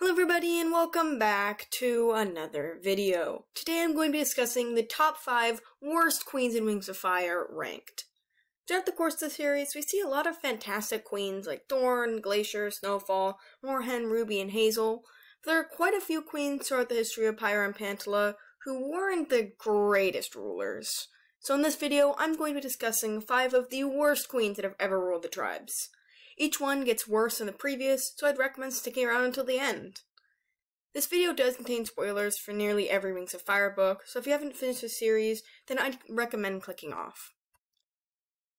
Hello everybody and welcome back to another video. Today I'm going to be discussing the top 5 worst queens in Wings of Fire ranked. Throughout the course of the series, we see a lot of fantastic queens like Thorn, Glacier, Snowfall, Moorhen, Ruby, and Hazel, but there are quite a few queens throughout the history of Pyrrhia and Pantala who weren't the greatest rulers. So in this video, I'm going to be discussing 5 of the worst queens that have ever ruled the tribes. Each one gets worse than the previous, so I'd recommend sticking around until the end. This video does contain spoilers for nearly every Wings of Fire book, so if you haven't finished the series, then I'd recommend clicking off.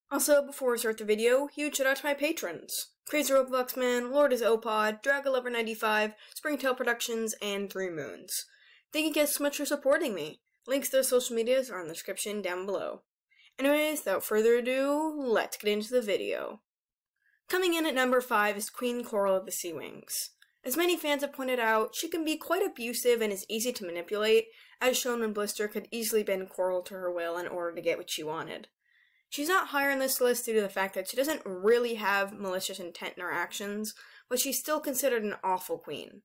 Also, before we start the video, huge shout out to my patrons! Crazy Roblox Man, LordIsopod, Dragolover95, Springtail Productions, and Three Moons. Thank you guys so much for supporting me. Links to their social medias are in the description down below. Anyways, without further ado, let's get into the video. Coming in at number 5 is Queen Coral of the Sea Wings. As many fans have pointed out, she can be quite abusive and is easy to manipulate, as shown when Blister could easily bend Coral to her will in order to get what she wanted. She's not higher on this list due to the fact that she doesn't really have malicious intent in her actions, but she's still considered an awful queen.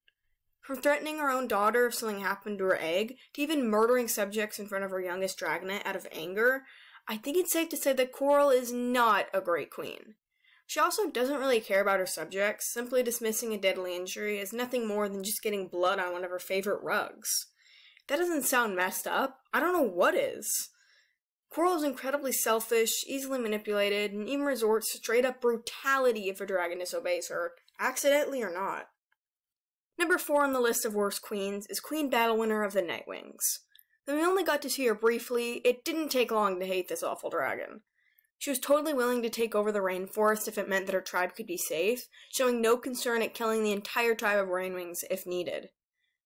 From threatening her own daughter if something happened to her egg, to even murdering subjects in front of her youngest dragonet out of anger, I think it's safe to say that Coral is not a great queen. She also doesn't really care about her subjects, simply dismissing a deadly injury as nothing more than just getting blood on one of her favorite rugs. That doesn't sound messed up. I don't know what is. Coral is incredibly selfish, easily manipulated, and even resorts to straight up brutality if a dragon disobeys her, accidentally or not. Number 4 on the list of worst queens is Queen Battlewinner of the Nightwings. Though we only got to see her briefly, it didn't take long to hate this awful dragon. She was totally willing to take over the rainforest if it meant that her tribe could be safe, showing no concern at killing the entire tribe of Rainwings if needed.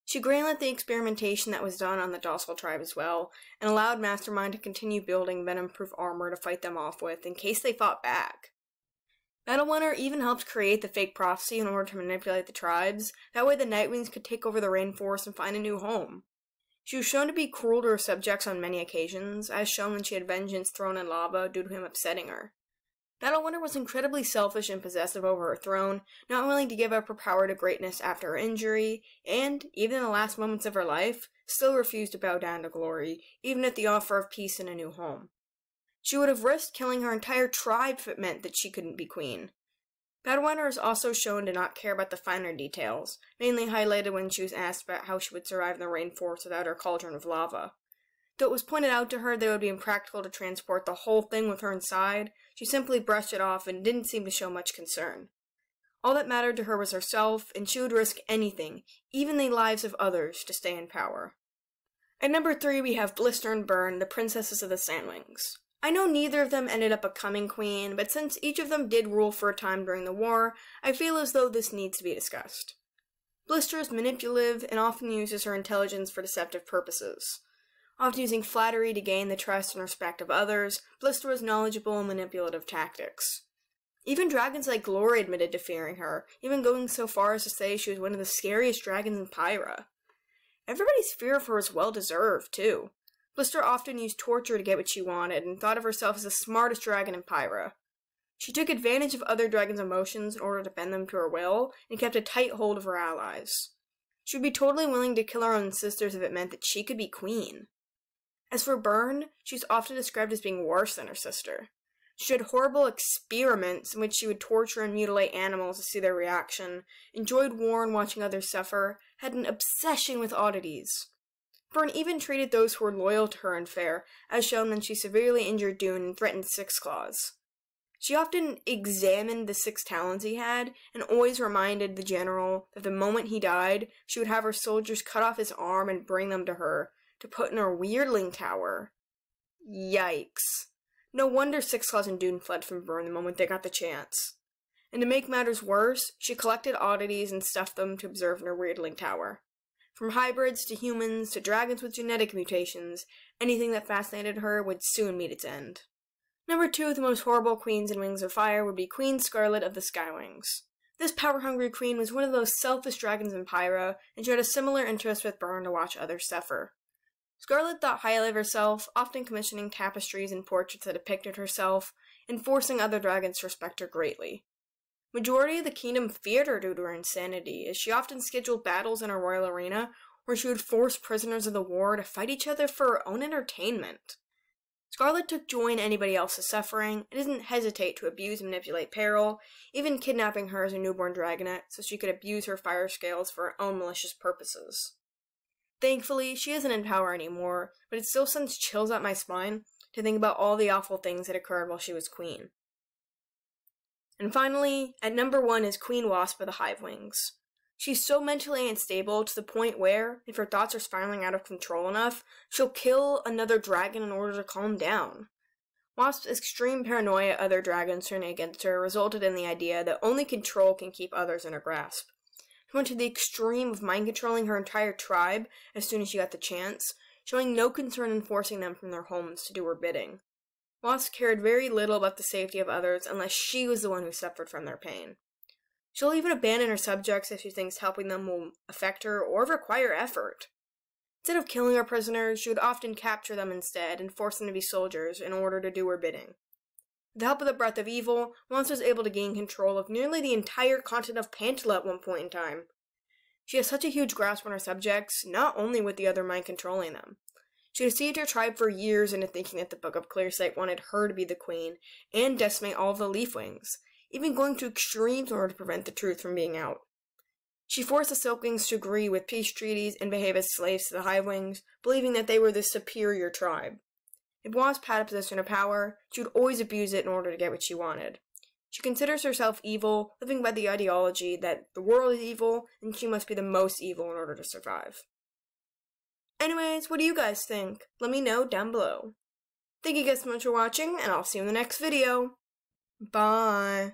She greenlit the experimentation that was done on the docile tribe as well, and allowed Mastermind to continue building venom-proof armor to fight them off with in case they fought back. Battlewinner even helped create the fake prophecy in order to manipulate the tribes, that way the Nightwings could take over the rainforest and find a new home. She was shown to be cruel to her subjects on many occasions, as shown when she had vengeance thrown in lava due to him upsetting her. Battlewinner was incredibly selfish and possessive over her throne, not willing to give up her power to greatness after her injury, and, even in the last moments of her life, still refused to bow down to glory, even at the offer of peace and a new home. She would have risked killing her entire tribe if it meant that she couldn't be queen. Battlewinner is also shown to not care about the finer details, mainly highlighted when she was asked about how she would survive in the rainforest without her cauldron of lava. Though it was pointed out to her that it would be impractical to transport the whole thing with her inside, she simply brushed it off and didn't seem to show much concern. All that mattered to her was herself, and she would risk anything, even the lives of others, to stay in power. At number three, we have Blister and Burn, the princesses of the Sandwings. I know neither of them ended up becoming queen, but since each of them did rule for a time during the war, I feel as though this needs to be discussed. Blister is manipulative and often uses her intelligence for deceptive purposes. Often using flattery to gain the trust and respect of others, Blister was knowledgeable in manipulative tactics. Even dragons like Glory admitted to fearing her, even going so far as to say she was one of the scariest dragons in Pyrrhia. Everybody's fear of her is well deserved, too. Blister often used torture to get what she wanted and thought of herself as the smartest dragon in Pyrrhia. She took advantage of other dragons' emotions in order to bend them to her will and kept a tight hold of her allies. She would be totally willing to kill her own sisters if it meant that she could be queen. As for Burn, she's often described as being worse than her sister. She had horrible experiments in which she would torture and mutilate animals to see their reaction, enjoyed war and watching others suffer, had an obsession with oddities. Burn even treated those who were loyal to her unfair, as shown when she severely injured Dune and threatened Six Claws. She often examined the six talons he had, and always reminded the general that the moment he died, she would have her soldiers cut off his arm and bring them to her, to put in her weirdling tower. Yikes. No wonder Six Claws and Dune fled from Burn the moment they got the chance. And to make matters worse, she collected oddities and stuffed them to observe in her weirdling tower. From hybrids to humans to dragons with genetic mutations, anything that fascinated her would soon meet its end. Number two of the most horrible queens in Wings of Fire would be Queen Scarlet of the Skywings. This power-hungry queen was one of those selfish dragons in Pyrrhia, and she had a similar interest with Burn to watch others suffer. Scarlet thought highly of herself, often commissioning tapestries and portraits that depicted herself, and forcing other dragons to respect her greatly. Majority of the kingdom feared her due to her insanity, as she often scheduled battles in her royal arena where she would force prisoners of the war to fight each other for her own entertainment. Scarlet took joy in anybody else's suffering and didn't hesitate to abuse and manipulate Peril, even kidnapping her as a newborn dragonet so she could abuse her fire scales for her own malicious purposes. Thankfully, she isn't in power anymore, but it still sends chills up my spine to think about all the awful things that occurred while she was queen. And finally, at number one is Queen Wasp of the Hive Wings. She's so mentally unstable to the point where, if her thoughts are spiraling out of control enough, she'll kill another dragon in order to calm down. Wasp's extreme paranoia at other dragons turning against her resulted in the idea that only control can keep others in her grasp. She went to the extreme of mind controlling her entire tribe as soon as she got the chance, showing no concern in forcing them from their homes to do her bidding. Wasp cared very little about the safety of others unless she was the one who suffered from their pain. She'll even abandon her subjects if she thinks helping them will affect her or require effort. Instead of killing her prisoners, she would often capture them instead and force them to be soldiers in order to do her bidding. With the help of the Breath of Evil, Monster was able to gain control of nearly the entire continent of Pantala at one point in time. She has such a huge grasp on her subjects, not only with the other mind controlling them. She deceived her tribe for years into thinking that the Book of Clearsight wanted her to be the queen and decimate all of the Leafwings, even going to extremes in order to prevent the truth from being out. She forced the Silkwings to agree with peace treaties and behave as slaves to the Hivewings, believing that they were the superior tribe. If Wasp had a position of power, she would always abuse it in order to get what she wanted. She considers herself evil, living by the ideology that the world is evil and she must be the most evil in order to survive. Anyways, what do you guys think? Let me know down below. Thank you guys so much for watching, and I'll see you in the next video. Bye.